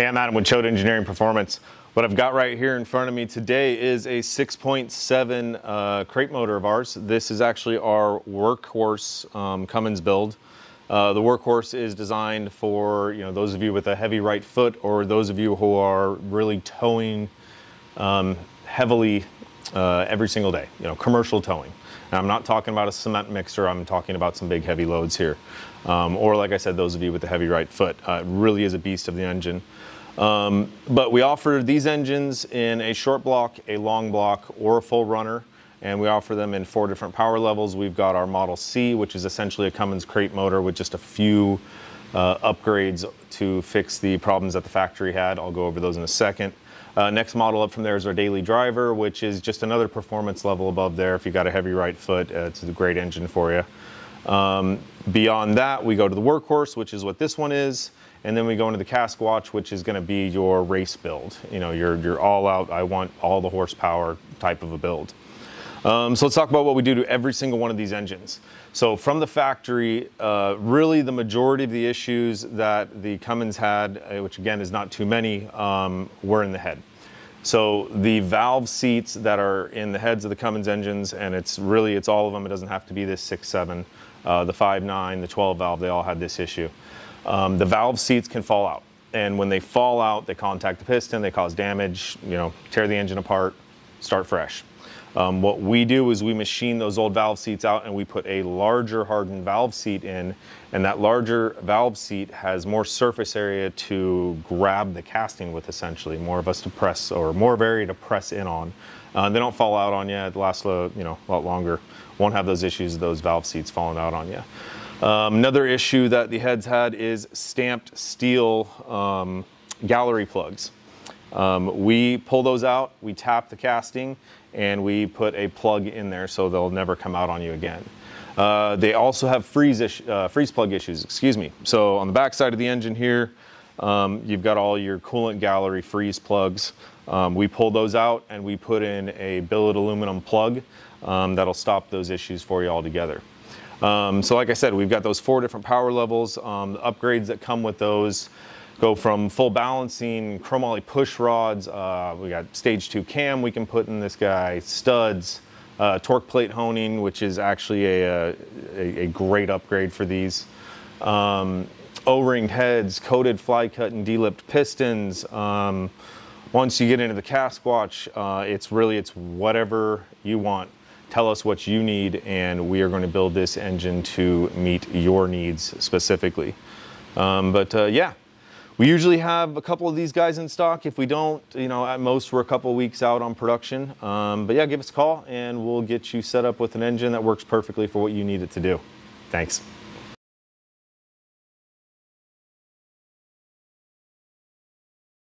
Hey, I'm Adam with Choate Engineering Performance. What I've got right here in front of me today is a 6.7 uh, crate motor of ours. This is actually our workhorse um, Cummins build. Uh, the workhorse is designed for you know those of you with a heavy right foot or those of you who are really towing um, heavily uh, every single day. You know, commercial towing. And I'm not talking about a cement mixer. I'm talking about some big heavy loads here. Um, or like I said, those of you with the heavy right foot. Uh, really is a beast of the engine. Um, but we offer these engines in a short block, a long block, or a full runner. And we offer them in four different power levels. We've got our Model C, which is essentially a Cummins crate motor with just a few uh, upgrades to fix the problems that the factory had. I'll go over those in a second. Uh, next model up from there is our daily driver, which is just another performance level above there. If you got a heavy right foot, uh, it's a great engine for you. Um, beyond that, we go to the workhorse, which is what this one is, and then we go into the cask watch, which is going to be your race build. You know, your your all out. I want all the horsepower type of a build. Um, so let's talk about what we do to every single one of these engines. So from the factory, uh, really the majority of the issues that the Cummins had, uh, which again is not too many, um, were in the head. So the valve seats that are in the heads of the Cummins engines, and it's really it's all of them. It doesn't have to be this six seven, uh, the five nine, the 12 valve. They all had this issue. Um, the valve seats can fall out, and when they fall out, they contact the piston. They cause damage. You know, tear the engine apart, start fresh. Um, what we do is we machine those old valve seats out and we put a larger hardened valve seat in, and that larger valve seat has more surface area to grab the casting with, essentially, more of us to press or more area to press in on. Uh, they don't fall out on you. It lasts a you know a lot longer. Won't have those issues of those valve seats falling out on you. Um, another issue that the heads had is stamped steel um, gallery plugs. Um, we pull those out, we tap the casting, and we put a plug in there so they'll never come out on you again. Uh, they also have freeze, ish, uh, freeze plug issues, excuse me. So on the back side of the engine here, um, you've got all your coolant gallery freeze plugs. Um, we pull those out and we put in a billet aluminum plug um, that'll stop those issues for you altogether. Um, so like I said, we've got those four different power levels, um, upgrades that come with those go from full balancing, chromoly push rods. Uh, we got stage two cam we can put in this guy, studs, uh, torque plate honing, which is actually a, a, a great upgrade for these. Um, O-ringed heads, coated fly cut and D-lipped pistons. Um, once you get into the Caskwatch, uh, it's really it's whatever you want. Tell us what you need, and we are going to build this engine to meet your needs specifically. Um, but uh, yeah, we usually have a couple of these guys in stock. If we don't, you know, at most we're a couple weeks out on production. Um, but yeah, give us a call and we'll get you set up with an engine that works perfectly for what you need it to do. Thanks.